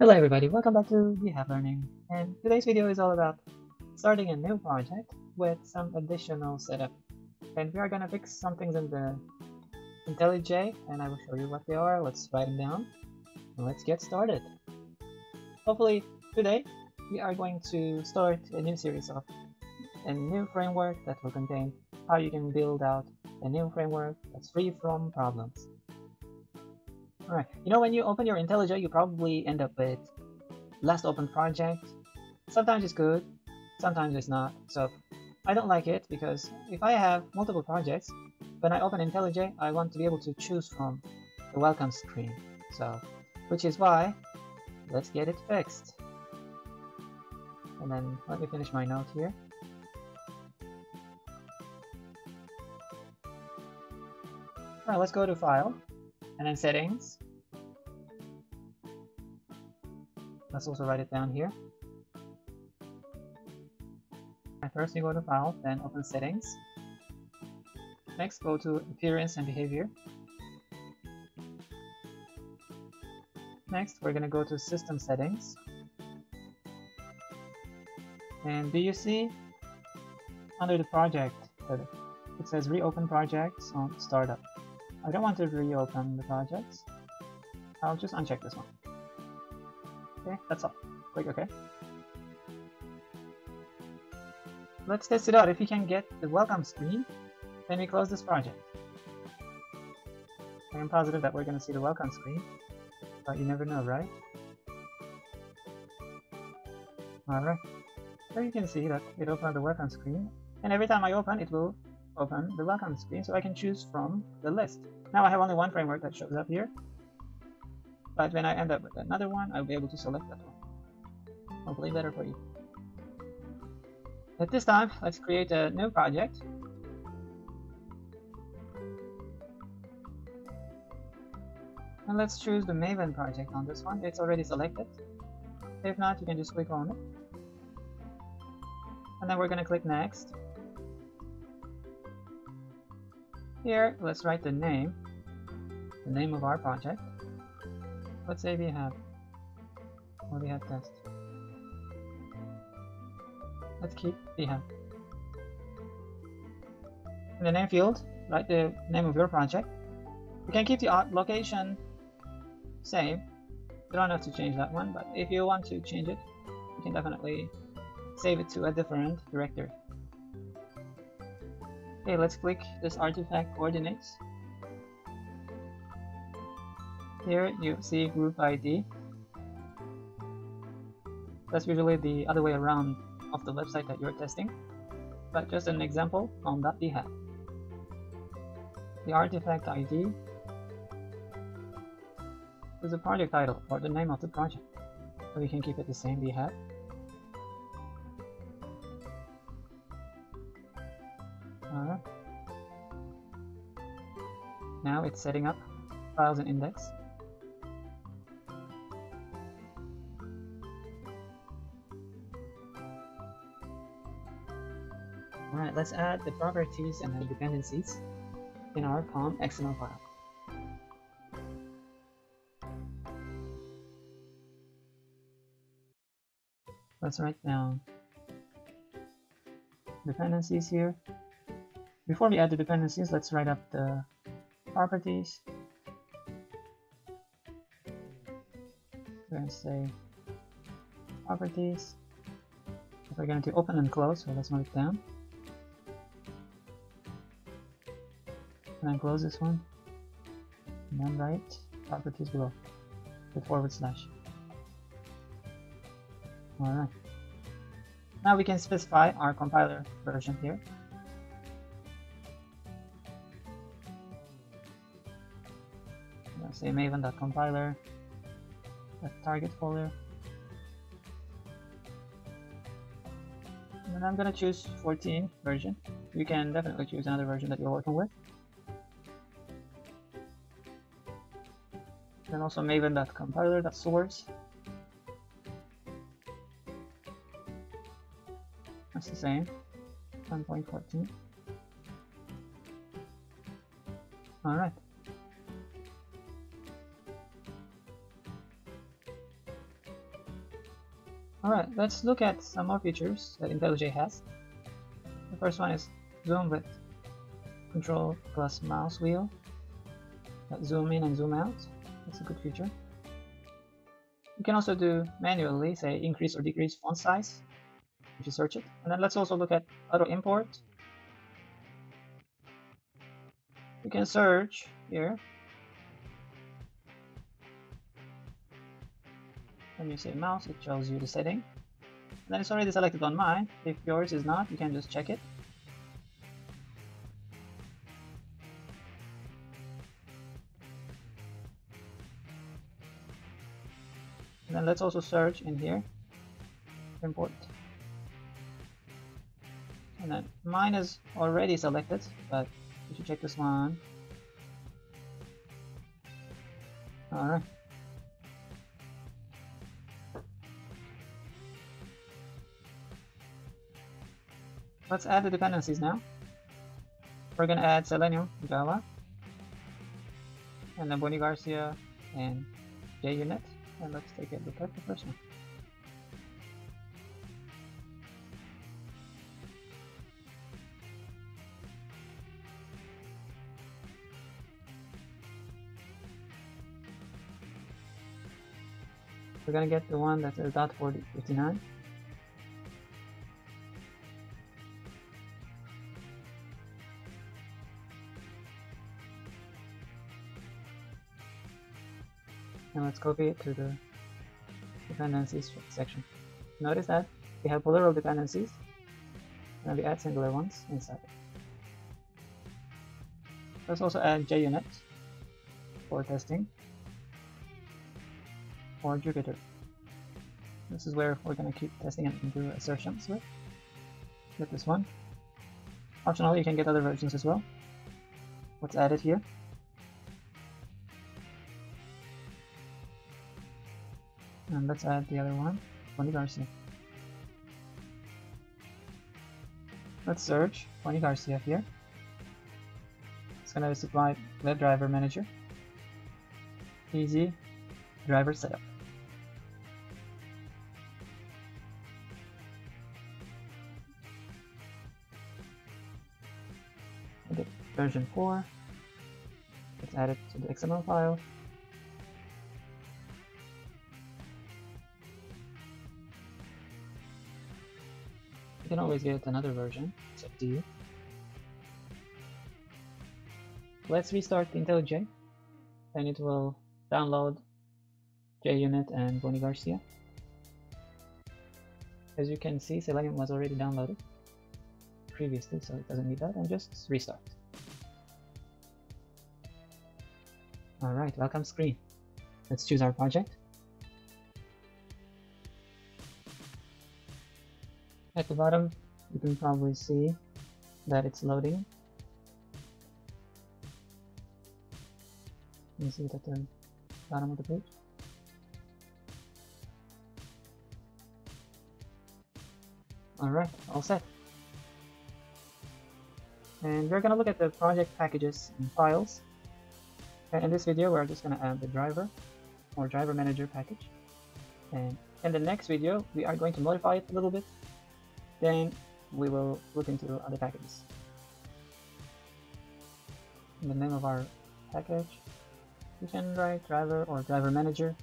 Hello everybody, welcome back to BeeHab Learning and today's video is all about starting a new project with some additional setup and we are gonna fix some things in the IntelliJ and I will show you what they are. Let's write them down and let's get started. Hopefully today we are going to start a new series of a new framework that will contain how you can build out a new framework that's free from problems. Alright, you know when you open your IntelliJ you probably end up with last open project. Sometimes it's good, sometimes it's not. So I don't like it because if I have multiple projects, when I open IntelliJ I want to be able to choose from the welcome screen. So, which is why, let's get it fixed. And then let me finish my note here. Alright, let's go to File, and then Settings. Let's also write it down here. first you go to File, then open Settings. Next, go to Appearance and Behavior. Next, we're going to go to System Settings. And do you see under the project, uh, it says Reopen Projects on Startup. I don't want to reopen the projects. I'll just uncheck this one. Okay, that's all. Click OK. Let's test it out. If you can get the welcome screen, then we close this project. I am positive that we're going to see the welcome screen, but you never know, right? Alright, so you can see that it opened the welcome screen, and every time I open, it will open the welcome screen so I can choose from the list. Now I have only one framework that shows up here, but when I end up with another one, I'll be able to select that one. Hopefully better for you. At this time, let's create a new project. And let's choose the Maven project on this one. It's already selected. If not, you can just click on it. And then we're going to click Next. Here, let's write the name, the name of our project. Let's say we have, what we have test. Let's keep have. In the name field, write the name of your project. You can keep the location same. You don't have to change that one, but if you want to change it, you can definitely save it to a different directory. Okay, let's click this artifact coordinates. Here you see group ID. That's usually the other way around of the website that you're testing, but just an example on that behalf. The artifact ID is the project title or the name of the project, we can keep it the same we have. Now it's setting up files and index. Let's add the properties and the dependencies in our POM XML file. Let's write down dependencies here. Before we add the dependencies, let's write up the properties. We're going to say properties. We're going to open and close, so let's note it down. And then close this one. And then write properties below The forward slash. Alright. Now we can specify our compiler version here. say maven.compiler, the target folder. And I'm gonna choose 14 version. You can definitely choose another version that you're working with. Then also maven.compiler.source. That's the same, 1.14. Alright. Alright, let's look at some more features that IntelliJ has. The first one is zoom with control plus mouse wheel. Zoom in and zoom out. That's a good feature. You can also do manually, say increase or decrease font size if you search it. And then let's also look at auto import. You can search here. When you say mouse, it shows you the setting. And then it's already selected on mine. If yours is not, you can just check it. Let's also search in here, import. And then mine is already selected, but you should check this one. Alright. Let's add the dependencies now. We're gonna add Selenium, Java, and then Boni Garcia and JUnit. And let's take a look at the first one. We're gonna get the one that's a dot 4059. And let's copy it to the dependencies section. Notice that we have plural dependencies and we add singular ones inside. Let's also add JUnit for testing or Jupiter. This is where we're going to keep testing and do assertions with. Get this one. Optionally, you can get other versions as well. What's added here? Let's add the other one, Boni Garcia. Let's search Boni Garcia here. It's gonna supply WebDriver Manager. Easy driver setup. version 4. Let's add it to the XML file. You can always get another version, it's up to you. Let's restart IntelliJ and it will download JUnit and Boni Garcia. As you can see, Selenium was already downloaded previously, so it doesn't need that, and just restart. Alright, welcome screen. Let's choose our project. At the bottom, you can probably see that it's loading. You see it at the bottom of the page. Alright, all set. And we're gonna look at the project packages and files. And in this video, we're just gonna add the driver or driver manager package. And in the next video, we are going to modify it a little bit then we will look into other packages. In the name of our package, we can write driver or driver manager,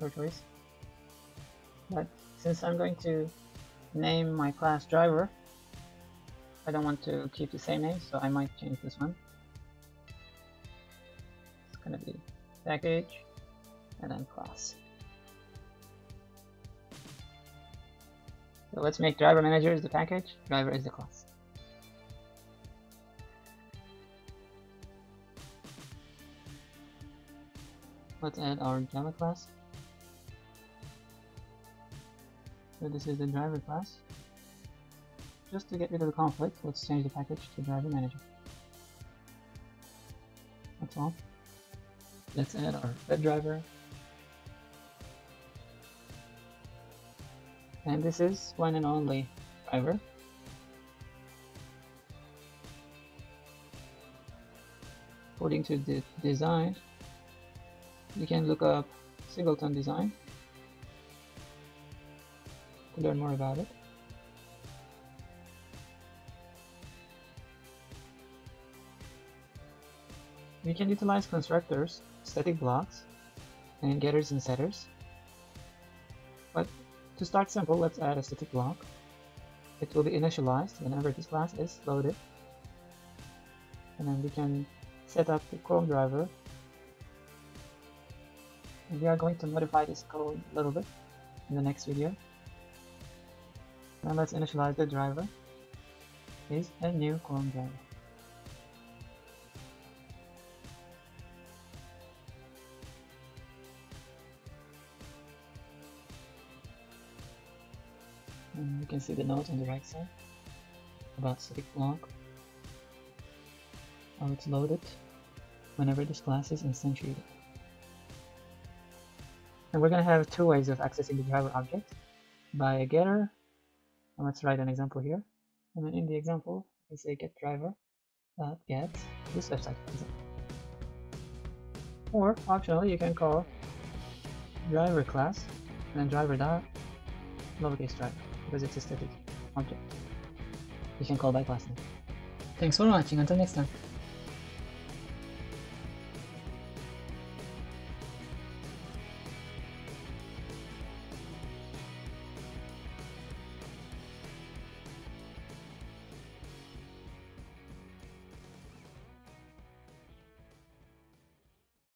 your choice. But since I'm going to name my class driver, I don't want to keep the same name, so I might change this one. It's gonna be package and then class. So let's make driver manager is the package, driver is the class. Let's add our Java class. So this is the driver class. Just to get rid of the conflict, let's change the package to driver manager. That's all. Let's add our WebDriver and this is one and only driver according to the design you can look up singleton design to learn more about it. We can utilize constructors, static blocks, and getters and setters. But to start simple, let's add a static block. It will be initialized whenever this class is loaded. And then we can set up the Chrome driver. And we are going to modify this code a little bit in the next video. Now let's initialize the driver. Is a new Chrome driver. And you can see the note on the right side about static block how it's loaded whenever this class is instantiated. And we're going to have two ways of accessing the driver object by a getter. And let's write an example here. And then in the example, we say get driver dot get this website. Or optionally, you can call driver class and then driver dot lowercase driver because it's a static object. You can call by class name. Thanks for watching. Until next time.